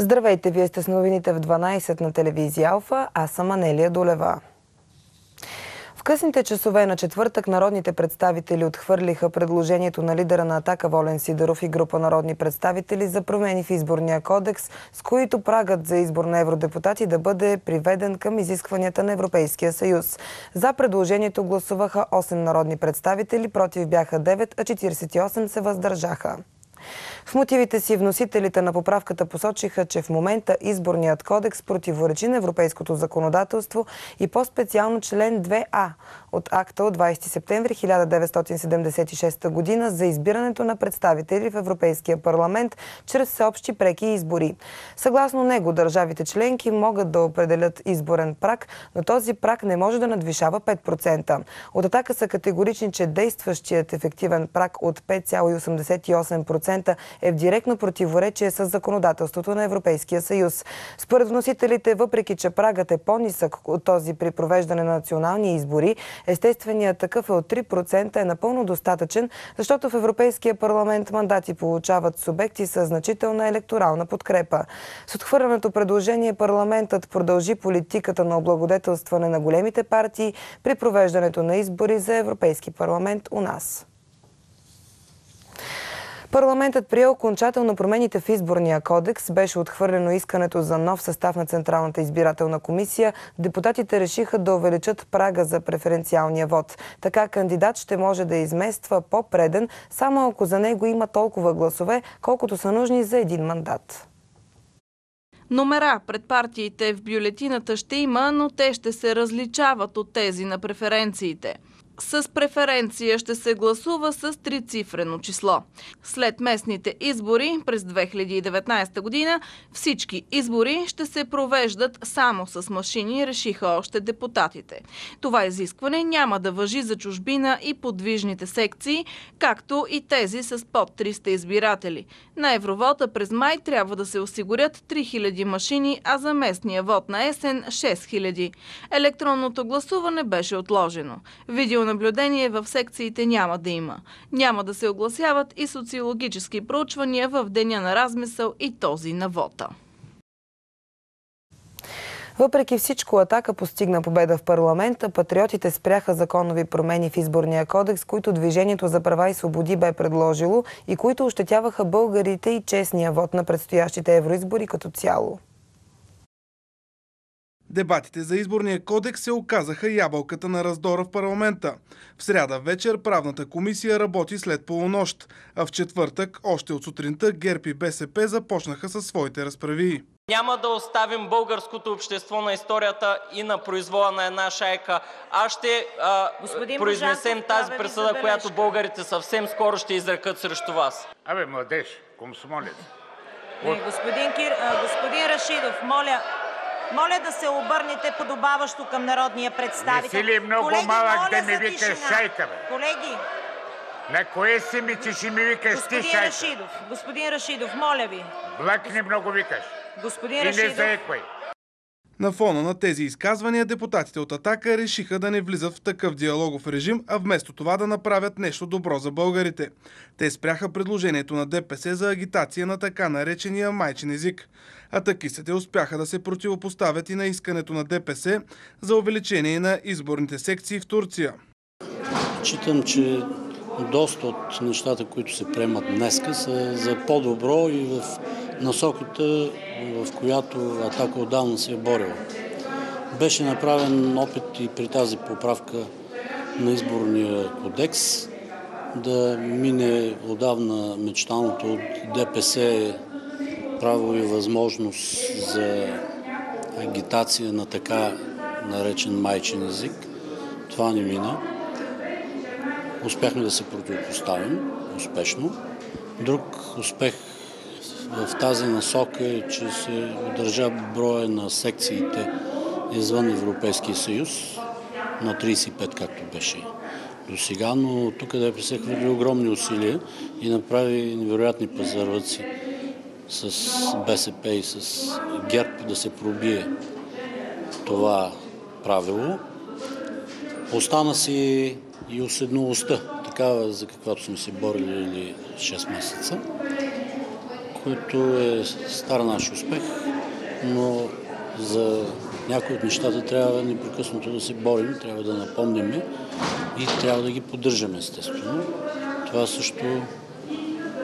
Здравейте, вие сте с новините в 12 на телевизия Алфа, аз съм Анелия Долева. В късните часове на четвъртък народните представители отхвърлиха предложението на лидера на Атака Волен Сидоров и група народни представители за промени в изборния кодекс, с които прагът за избор на евродепутати да бъде приведен към изискванията на Европейския съюз. За предложението гласуваха 8 народни представители, против бяха 9, а 48 се въздържаха. В мотивите си вносителите на поправката посочиха, че в момента изборният кодекс противоречи на европейското законодателство и по-специално член 2А от акта от 20 септември 1976 година за избирането на представители в Европейския парламент чрез всеобщи преки избори. Съгласно него, държавите членки могат да определят изборен прак, но този прак не може да надвишава 5%. От атака са категорични, че действащият ефективен прак от 5,88% е в директно противоречие с законодателството на Европейския съюз. Според вносителите, въпреки че прагът е по-нисък от този при провеждане на национални избори, естественият такъв е от 3% е напълно достатъчен, защото в Европейския парламент мандати получават субекти с значителна електорална подкрепа. С отхвърленото предложение парламентът продължи политиката на облагодетелстване на големите партии при провеждането на избори за Европейски парламент у нас. Парламентът прие окончателно промените в изборния кодекс. Беше отхвърлено искането за нов състав на Централната избирателна комисия. Депутатите решиха да увеличат прага за преференциалния вод. Така кандидат ще може да измества по-преден, само ако за него има толкова гласове, колкото са нужни за един мандат. Номера пред партиите в бюлетината ще има, но те ще се различават от тези на преференциите – с преференция ще се гласува с трицифрено число. След местните избори през 2019 година всички избори ще се провеждат само с машини, решиха още депутатите. Това изискване няма да въжи за чужбина и подвижните секции, както и тези с под 300 избиратели. На Евровота през май трябва да се осигурят 3000 машини, а за местния вод на есен 6000. Електронното гласуване беше отложено. Видео Наблюдение в секциите няма да има. Няма да се огласяват и социологически проучвания в деня на размисъл и този на вота. Въпреки всичко, Атака постигна победа в парламента. Патриотите спряха законови промени в изборния кодекс, които Движението за права и свободи бе предложило и които ощетяваха българите и честния вод на предстоящите евроизбори като цяло. Дебатите за изборния кодекс се оказаха ябълката на раздора в парламента. В сряда вечер правната комисия работи след полунощ, а в четвъртък, още от сутринта, ГЕРБ и БСП започнаха със своите разправи. Няма да оставим българското общество на историята и на произвола на една шайка. Аз ще а, произнесем тази присъда, която българите съвсем скоро ще изрекат срещу вас. Абе, младеж, комсомолец. Господин, Кир... господин Рашидов, моля, моля да се обърнете подобаващо към народния представител. Не си ли много Колеги, малък да ми викаш шайка, бе? Колеги, На кое си ми, че ще ми викаш ти господин шайка? Рашидов, господин Рашидов, моля ви. Блъкни много викаш. Господин И не Рашидов, заеквай. На фона на тези изказвания депутатите от Атака решиха да не влизат в такъв диалогов режим, а вместо това да направят нещо добро за българите. Те спряха предложението на ДПС за агитация на така наречения майчин език. Атакистите успяха да се противопоставят и на искането на ДПС за увеличение на изборните секции в Турция. Считам, че доста от нещата, които се приемат днеска, са за по-добро и в насоката, в която Атака отдавна се е борила. Беше направен опит и при тази поправка на изборния кодекс да мине отдавна мечтаното от ДПС право и възможност за агитация на така наречен майчин език. Това не мина. Успяхме да се противопоставим успешно. Друг успех в тази насока е, че се удържа броя на секциите извън Европейския съюз на 35, както беше до сега, но тук ДПС хвърли огромни усилия и направи невероятни пазарвъци с БСП и с ГЕРБ да се пробие това правило. Остана си и уседналостта, такава за каквато сме се борили 6 месеца, което е стар наш успех, но за някои от нещата трябва непрекъснато да се борим, трябва да напомняме и трябва да ги поддържаме естествено. Това също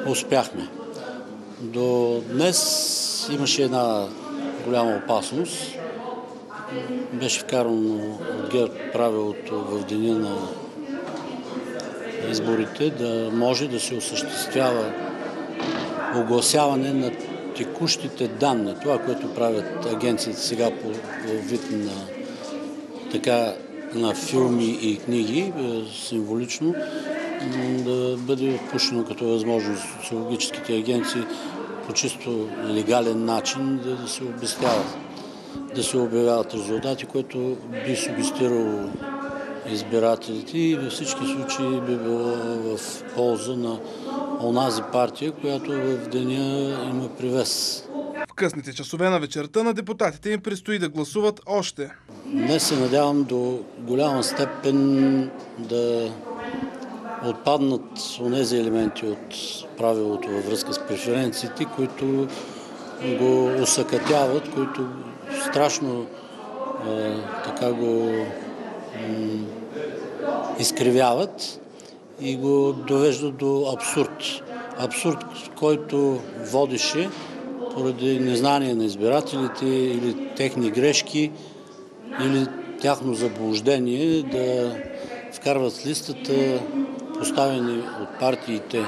успяхме. До днес имаше една голяма опасност. Беше вкарано от ГЕРБ правилото в деня на изборите да може да се осъществява огласяване на текущите данни. Това, което правят агенциите сега по, по вид на, така, на филми и книги, е, символично, да бъде отпущено като възможност социологическите агенции по чисто легален начин да, да се обясняват, да се обявяват резултати, което би сугестирало избирателите и във всички случаи би било в полза на онази партия, която в деня има привес. В късните часове на вечерта на депутатите им предстои да гласуват още. Днес се надявам до голяма степен да отпаднат онези елементи от правилото във връзка с преференциите, които го усъкътяват, които страшно така го изкривяват и го довеждат до абсурд. Абсурд, който водеше поради незнание на избирателите или техни грешки или тяхно заблуждение да вкарват листата поставени от партиите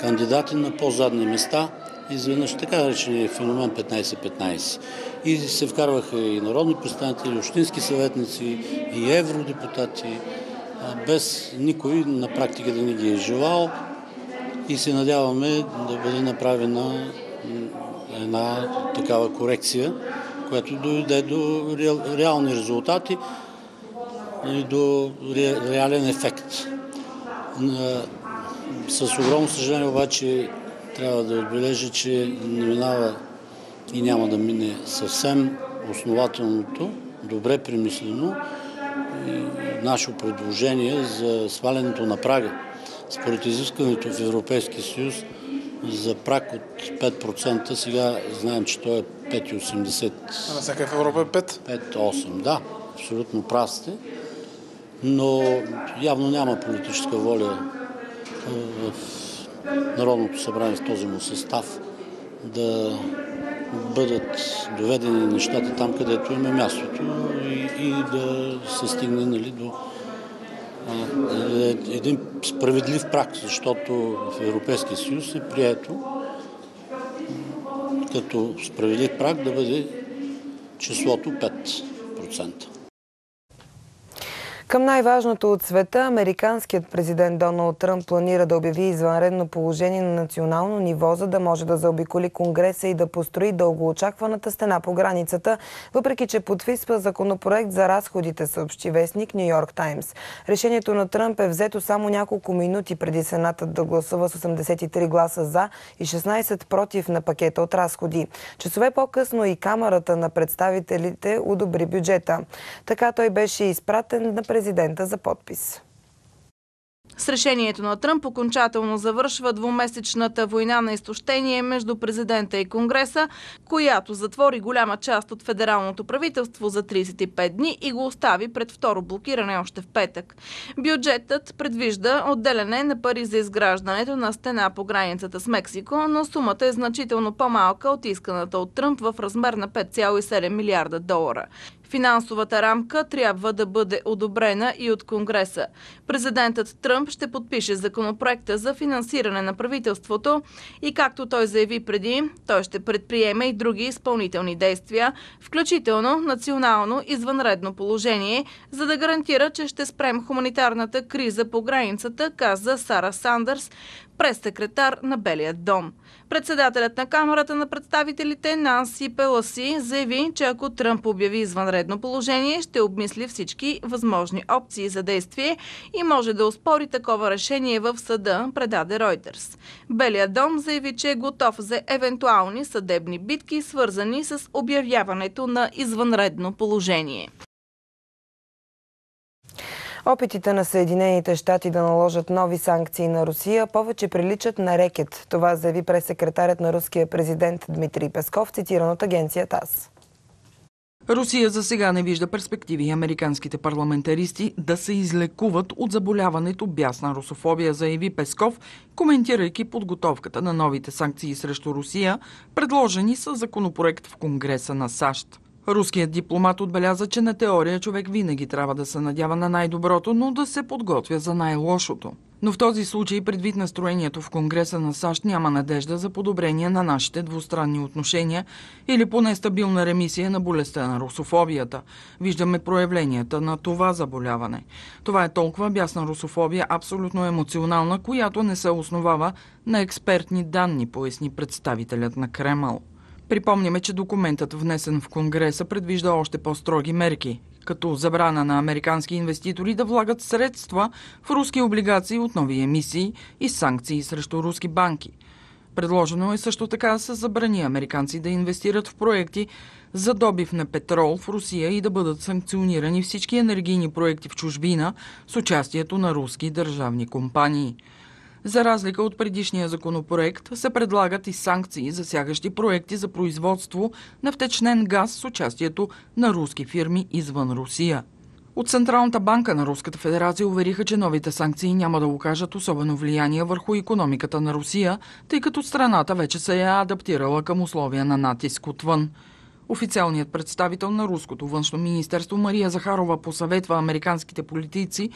кандидати на по-задни места, изведнъж така наречения феномен 15-15. И се вкарваха и народни представители, и общински съветници, и евродепутати, без никой на практика да не ги е желал и се надяваме да бъде направена една такава корекция, която дойде до реални резултати и до реален ефект. С огромно съжаление обаче трябва да отбележа, че не минава и няма да мине съвсем основателното, добре примислено наше предложение за свалянето на прага. Според изискването в Европейския съюз за прак от 5%, сега знаем, че той е 5,80. А на всяка в Европа е 5? 5,8, да. Абсолютно прав сте. Но явно няма политическа воля в Народното събрание в този му състав да бъдат доведени нещата там, където има мястото и, да се стигне нали, до а, един справедлив прак, защото в Европейския съюз е прието като справедлив прак да бъде числото 5%. Към най-важното от света, американският президент Доналд Тръмп планира да обяви извънредно положение на национално ниво, за да може да заобиколи Конгреса и да построи дългоочакваната стена по границата, въпреки че подписва законопроект за разходите, съобщи вестник Нью Йорк Таймс. Решението на Тръмп е взето само няколко минути преди Сенатът да гласува с 83 гласа за и 16 против на пакета от разходи. Часове по-късно и Камерата на представителите одобри бюджета. Така той беше изпратен на президента за подпис. С решението на Тръмп окончателно завършва двумесечната война на изтощение между президента и Конгреса, която затвори голяма част от федералното правителство за 35 дни и го остави пред второ блокиране още в петък. Бюджетът предвижда отделяне на пари за изграждането на стена по границата с Мексико, но сумата е значително по-малка от исканата от Тръмп в размер на 5,7 милиарда долара. Финансовата рамка трябва да бъде одобрена и от Конгреса. Президентът Тръмп ще подпише законопроекта за финансиране на правителството и както той заяви преди, той ще предприеме и други изпълнителни действия, включително национално извънредно положение, за да гарантира, че ще спрем хуманитарната криза по границата, каза Сара Сандърс, прес-секретар на Белия дом. Председателят на Камерата на представителите Нанси Пеласи заяви, че ако Тръмп обяви извънредно положение, ще обмисли всички възможни опции за действие и може да успори такова решение в съда, предаде Ройтерс. Белия дом заяви, че е готов за евентуални съдебни битки, свързани с обявяването на извънредно положение. Опитите на Съединените щати да наложат нови санкции на Русия повече приличат на рекет. Това заяви прес-секретарят на руския президент Дмитрий Песков, цитиран от агенция ТАСС. Русия за сега не вижда перспективи американските парламентаристи да се излекуват от заболяването бясна русофобия, заяви Песков, коментирайки подготовката на новите санкции срещу Русия, предложени с законопроект в Конгреса на САЩ. Руският дипломат отбеляза, че на теория човек винаги трябва да се надява на най-доброто, но да се подготвя за най-лошото. Но в този случай, предвид настроението в Конгреса на САЩ, няма надежда за подобрение на нашите двустранни отношения или поне стабилна ремисия на болестта на русофобията. Виждаме проявленията на това заболяване. Това е толкова бясна русофобия, абсолютно емоционална, която не се основава на експертни данни, поясни представителят на Кремъл. Припомняме, че документът, внесен в Конгреса, предвижда още по-строги мерки, като забрана на американски инвеститори да влагат средства в руски облигации от нови емисии и санкции срещу руски банки. Предложено е също така да се забрани американци да инвестират в проекти за добив на петрол в Русия и да бъдат санкционирани всички енергийни проекти в чужбина с участието на руски държавни компании. За разлика от предишния законопроект, се предлагат и санкции, засягащи проекти за производство на втечнен газ с участието на руски фирми извън Русия. От Централната банка на Руската федерация увериха, че новите санкции няма да окажат особено влияние върху економиката на Русия, тъй като страната вече се е адаптирала към условия на натиск отвън. Официалният представител на Руското външно министерство Мария Захарова посъветва американските политици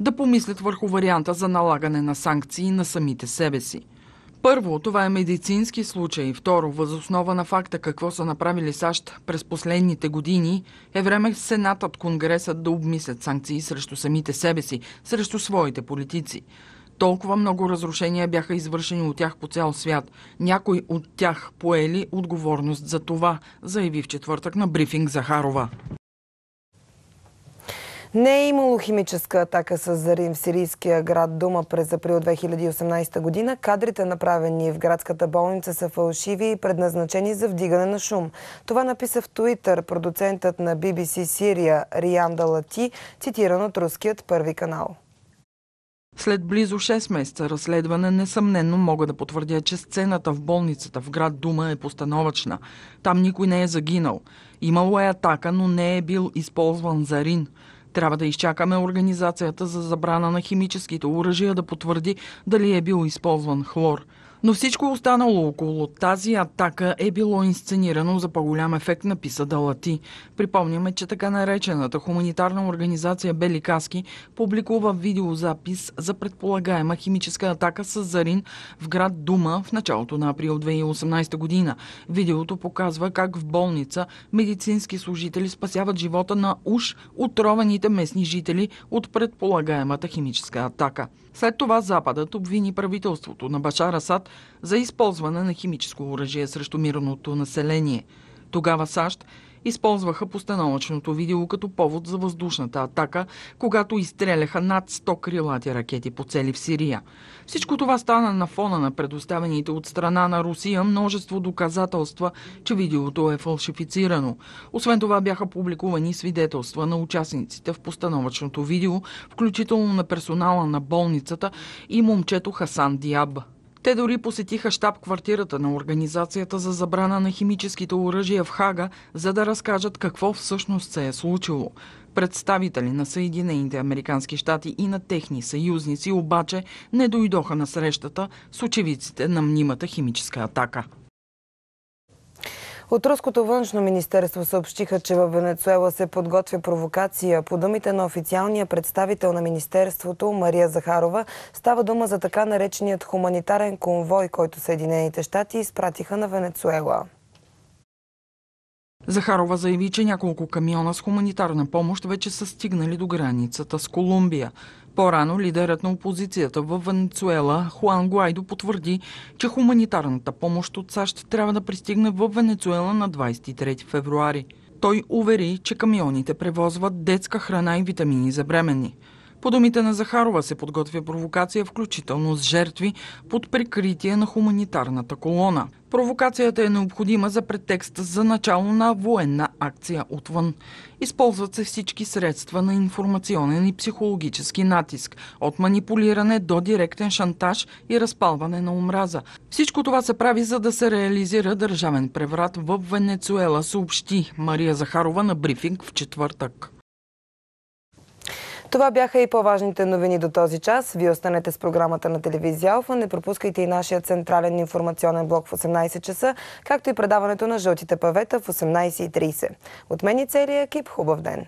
да помислят върху варианта за налагане на санкции на самите себе си. Първо, това е медицински случай. Второ, възоснова на факта какво са направили САЩ през последните години, е време Сенатът, Конгресът да обмислят санкции срещу самите себе си, срещу своите политици. Толкова много разрушения бяха извършени от тях по цял свят. Някой от тях поели отговорност за това, заяви в четвъртък на брифинг Захарова. Не е имало химическа атака с зарин в сирийския град Дума през април 2018 година. Кадрите, направени в градската болница, са фалшиви и предназначени за вдигане на шум. Това написа в Туитър продуцентът на BBC Сирия Риан Далати, цитиран от руският първи канал. След близо 6 месеца разследване, несъмнено мога да потвърдя, че сцената в болницата в град Дума е постановачна. Там никой не е загинал. Имало е атака, но не е бил използван зарин. Трябва да изчакаме Организацията за забрана на химическите оръжия да потвърди дали е бил използван хлор – но всичко останало около тази атака е било инсценирано за по-голям ефект, написа Далати. Припомняме, че така наречената хуманитарна организация Бели Каски публикува видеозапис за предполагаема химическа атака с Зарин в град Дума в началото на април 2018 година. Видеото показва как в болница медицински служители спасяват живота на уж отровените местни жители от предполагаемата химическа атака. След това Западът обвини правителството на Башар Асад за използване на химическо оръжие срещу мирното население. Тогава САЩ използваха постановъчното видео като повод за въздушната атака, когато изстреляха над 100 крилати ракети по цели в Сирия. Всичко това стана на фона на предоставените от страна на Русия множество доказателства, че видеото е фалшифицирано. Освен това бяха публикувани свидетелства на участниците в постановъчното видео, включително на персонала на болницата и момчето Хасан Диаб. Те дори посетиха щаб-квартирата на Организацията за забрана на химическите оръжия в Хага, за да разкажат какво всъщност се е случило. Представители на Съединените Американски щати и на техни съюзници обаче не дойдоха на срещата с очевидците на мнимата химическа атака. От Руското външно министерство съобщиха, че в Венецуела се подготвя провокация. По думите на официалния представител на министерството Мария Захарова става дума за така нареченият хуманитарен конвой, който Съединените щати изпратиха на Венецуела. Захарова заяви, че няколко камиона с хуманитарна помощ вече са стигнали до границата с Колумбия. По-рано лидерът на опозицията в Венецуела Хуан Гуайдо потвърди, че хуманитарната помощ от САЩ трябва да пристигне в Венецуела на 23 февруари. Той увери, че камионите превозват детска храна и витамини за бременни. По думите на Захарова се подготвя провокация, включително с жертви, под прикритие на хуманитарната колона. Провокацията е необходима за претекст за начало на военна акция отвън. Използват се всички средства на информационен и психологически натиск, от манипулиране до директен шантаж и разпалване на омраза. Всичко това се прави за да се реализира държавен преврат в Венецуела, съобщи Мария Захарова на брифинг в четвъртък. Това бяха и по-важните новини до този час. Вие останете с програмата на телевизия Алфа. Не пропускайте и нашия централен информационен блок в 18 часа, както и предаването на Жълтите павета в 18.30. От мен и целият екип. Хубав ден!